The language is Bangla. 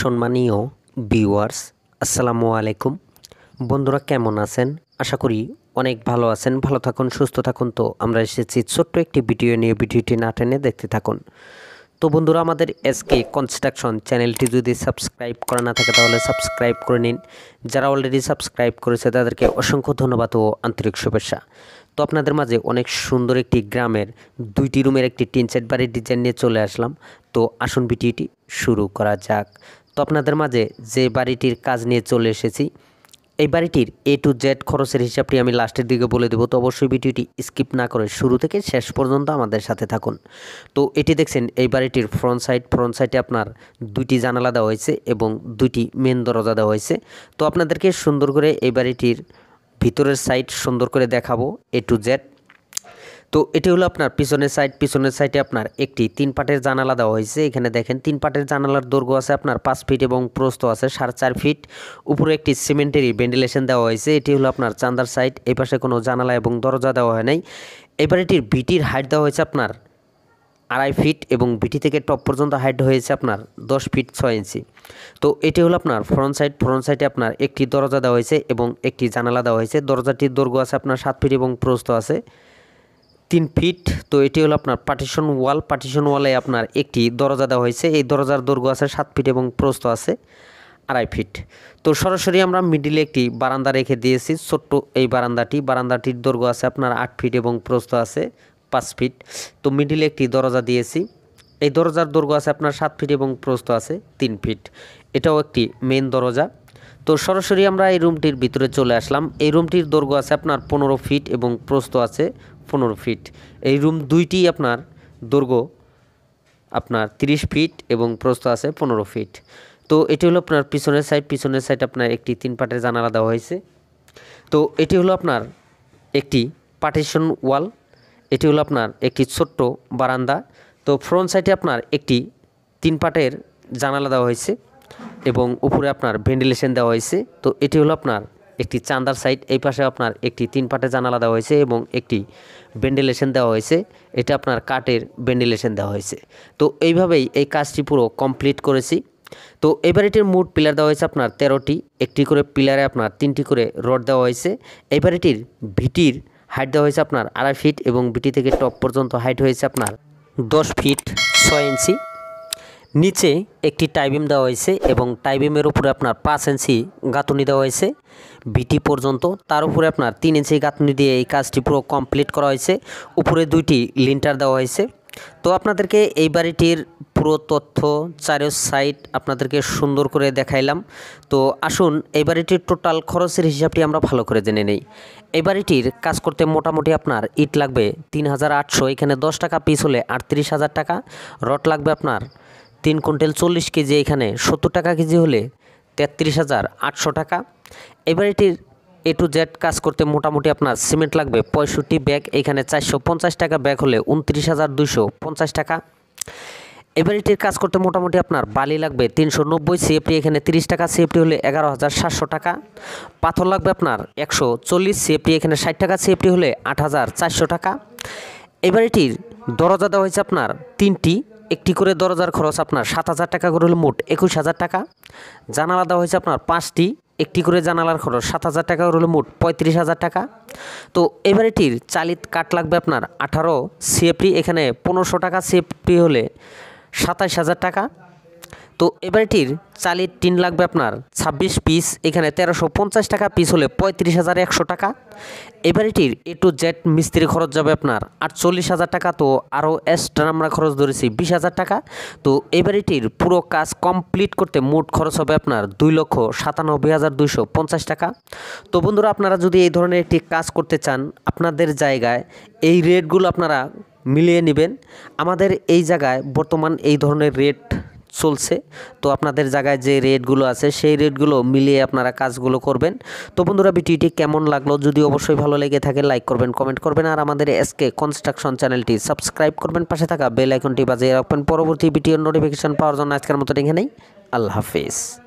সম্মানীয় ভিউয়ার্স আসসালামু আলাইকুম। বন্ধুরা, কেমন আছেন? আশা করি অনেক ভালো আছেন, ভালো থাকুন, সুস্থ থাকুন। তো আমরা এসেছি ছোট্ট একটি ভিডিও নিয়ে, ভিডিওটি না টেনে দেখতে থাকুন। তো বন্ধুরা, আমাদের এসকে কনস্ট্রাকশন চ্যানেলটি যদি সাবস্ক্রাইব করা না থাকে, তাহলে সাবস্ক্রাইব করে নিন। যারা অলরেডি সাবস্ক্রাইব করেছে, তাদেরকে অসংখ্য ধন্যবাদ ও আন্তরিক শুভেচ্ছা। তো আপনাদের মাঝে অনেক সুন্দর একটি গ্রামের দুইটি রুমের একটি টিন সেট বাড়ির ডিজাইন নিয়ে চলে আসলাম। তো আসুন, ভিডিওটি শুরু করা যাক। তো আপনাদের মাঝে যে বাড়িটির কাজ নিয়ে চলে এসেছি, এই বাড়িটির এ টু জেড খরচের হিসাবটি আমি লাস্টের দিকে বলে দেবো। তো অবশ্যই ভিডিওটি স্কিপ না করে শুরু থেকে শেষ পর্যন্ত আমাদের সাথে থাকুন। তো এটি দেখছেন, এই বাড়িটির ফ্রন্ট সাইড ফ্রন্ট সাইডে আপনার দুইটি জানালা দেওয়া হয়েছে এবং দুইটি মেন দরজা দেওয়া হয়েছে। তো আপনাদেরকে সুন্দর করে এই বাড়িটির ভিতরের সাইড সুন্দর করে দেখাবো এ টু জেড তো এটি হলো আপনার পিছনের সাইড পিছনের সাইডে আপনার একটি তিন পাটের জানালা দেওয়া হয়েছে। এখানে দেখেন, তিন পাটের জানালার দৈর্ঘ্য আছে আপনার পাঁচ ফিট এবং প্রস্ত আছে সাড়ে চার ফিট উপরে একটি সিমেন্টেরই ভেন্টিলেশন দেওয়া হয়েছে। এটি হলো আপনার চান্দার সাইড এই পাশে কোনো জানালা এবং দরজা দেওয়া হয় নাই। এবার এটির ভিটির হাইট দেওয়া হয়েছে আপনার আড়াই ফিট এবং ভিটি থেকে টপ পর্যন্ত হাইট হয়েছে আপনার দশ ফিট ছয় ইঞ্চি তো এটি হলো আপনার ফ্রন্ট সাইড ফ্রন্ট সাইডে আপনার একটি দরজা দেওয়া হয়েছে এবং একটি জানালা দেওয়া হয়েছে। দরজাটির দৈর্ঘ্য আছে আপনার সাত ফিট এবং প্রস্ত আছে। তিন ফিট, তো এটি হলো আপনার পার্টিশন ওয়াল পার্টিশন ওয়ালে আপনার একটি দরজা দেওয়া হয়েছে। এই দরজার দৈর্ঘ্য আছে সাত ফিট এবং প্রস্থ আছে আড়াই ফিট। তো সরাসরি আমরা মিডিলে একটি বারান্দা রেখে দিয়েছি, ছোট্ট এই বারান্দাটি। বারান্দাটির দৈর্ঘ্য আছে আপনার আট ফিট এবং প্রস্থ আছে পাঁচ ফিট। তো মিডিলে একটি দরজা দিয়েছি। এই দরজার দৈর্ঘ্য আছে আপনার সাত ফিট এবং প্রস্থ আছে তিন ফিট। এটাও একটি মেন দরজা। তো সরাসরি আমরা এই রুমটির ভিতরে চলে আসলাম। এই রুমটির দৈর্ঘ্য আছে আপনার পনেরো ফিট এবং প্রস্থ আছে পনেরো ফিট এই রুম দুইটি আপনার দৈর্ঘ্য আপনার 30 ফিট এবং প্রস্থ আছে পনেরো ফিট তো এটি হলো আপনার পিছনের সাইড পিছনের সাইড আপনার একটি তিন পাটের জানালা দেওয়া হয়েছে। তো এটি হলো আপনার একটি পার্টিশন ওয়াল এটি হলো আপনার একটি ছোট্ট বারান্দা। তো ফ্রন্ট সাইডে আপনার একটি তিন পাটের জানালা দেওয়া হয়েছে এবং উপরে আপনার ভেন্টিলেশন দেওয়া হয়েছে। তো এটি হলো আপনার একটি চান্দার সাইড এই পাশে আপনার একটি তিন পাটের জানালা দেওয়া হয়েছে এবং একটি ভেন্টিলেশন দেওয়া হয়েছে। এটা আপনার কাঠের ভেন্টিলেশন দেওয়া হয়েছে। তো এইভাবেই এই কাজটি পুরো কমপ্লিট করেছি। তো এই বাড়িটির মোট পিলার দেওয়া হয়েছে আপনার তেরোটি। একটি করে পিলারে আপনার তিনটি করে রড দেওয়া হয়েছে। এই বাড়িটির ভিটির হাইট দেওয়া হয়েছে আপনার আড়াই ফিট এবং ভিটি থেকে টপ পর্যন্ত হাইট হয়েছে আপনার দশ ফিট ছয় ইঞ্চি নিচে একটি টাইবিম দেওয়া হয়েছে এবং টাইবিমের উপরে আপনার পাঁচ ইঞ্চি গাঁথুনি দেওয়া হয়েছে। বিটি পর্যন্ত তার উপরে আপনার তিন ইঞ্চি গাঁথুনি দিয়ে এই কাজটি পুরো কমপ্লিট করা হয়েছে। উপরে দুইটি লিন্টার দেওয়া হয়েছে। তো আপনাদেরকে এই বাড়িটির পুরো তথ্য চারের সাইড আপনাদেরকে সুন্দর করে দেখাইলাম। তো আসুন, এই বাড়িটির টোটাল খরচের হিসাবটি আমরা ভালো করে জেনে নেই। এই বাড়িটির কাজ করতে মোটামুটি আপনার ইট লাগবে তিন হাজার আটশো। এখানে দশ টাকা পিস হলে আটত্রিশ হাজার টাকা। রড লাগবে আপনার তিন কুইন্টাল চল্লিশ কেজি এখানে সত্তর টাকা কেজি হলে তেত্রিশ হাজার আটশো টাকা। এই বাড়িটির এ টু জেড কাজ করতে মোটামুটি আপনার সিমেন্ট লাগবে পঁয়ষট্টি ব্যাগ, এখানে চারশো পঞ্চাশ টাকা ব্যাগ হলে উনত্রিশ হাজার দুশো পঞ্চাশ টাকা। এই বাড়িটির কাজ করতে মোটামুটি আপনার বালি লাগবে তিনশো নব্বই সিএফটি, এখানে তিরিশ টাকা সিএফটি হলে এগারো হাজার সাতশো টাকা। পাথর লাগবে আপনার একশো চল্লিশ সিএফটি, এখানে ষাট টাকা সিএফটি হলে আট হাজার চারশো টাকা। এই বাড়িটির দরজা দেওয়া হয়েছে আপনার তিনটি একটি করে দরজার খরচ আপনার সাত হাজার টাকা করে হলে মোট একুশ হাজার টাকা। জানালা দেওয়া হয়েছে আপনার পাঁচটি, একটি করে জানালার খরচ সাত হাজার টাকা করে হলে মোট পঁয়ত্রিশ হাজার টাকা। তো এবার এটির চালিত কাঠ লাগবে আপনার আঠারো, সিএফটি এখানে পনেরোশো টাকা, সিএফটি হলে সাতাশ হাজার টাকা। তো এবারটির চালির টিন লাগবে আপনার ছাব্বিশ পিস এখানে তেরোশো পঞ্চাশ টাকা পিস হলে পঁয়ত্রিশ হাজার একশো টাকা। এবারটির এ টু জেড মিস্ত্রি খরচ যাবে আপনার আটচল্লিশ হাজার টাকা, তো আরও এক্সট্রা আমরা খরচ ধরেছি বিশ হাজার টাকা। তো এবারটির পুরো কাজ কমপ্লিট করতে মোট খরচ হবে আপনার দুই লক্ষ সাতানব্বই হাজার দুইশো পঞ্চাশ টাকা। তো বন্ধুরা, আপনারা যদি এই ধরনের একটি কাজ করতে চান আপনাদের জায়গায়, এই রেটগুলো আপনারা মিলিয়ে নেবেন। আমাদের এই জায়গায় বর্তমান এই ধরনের রেট চলছে। তো আপনাদের জায়গায় যে রেটগুলো আছে, সেই রেটগুলো মিলিয়ে আপনারা কাজগুলো করবেন। তো বন্ধুরা, ভিডিওটি কেমন লাগল? যদি অবশ্যই ভালো লেগে থাকে লাইক করবেন কমেন্ট করবেন। আর আমাদের এসকে কনস্ট্রাকশন চ্যানেলটি সাবস্ক্রাইব করবেন। পাশে থাকা বেল আইকনটি বাজিয়ে রাখবেন। পরবর্তী ভিডিওর নোটিফিকেশান পাওয়ার জন্য আজকের মতো এখানেই। আল্লাহ হাফিজ।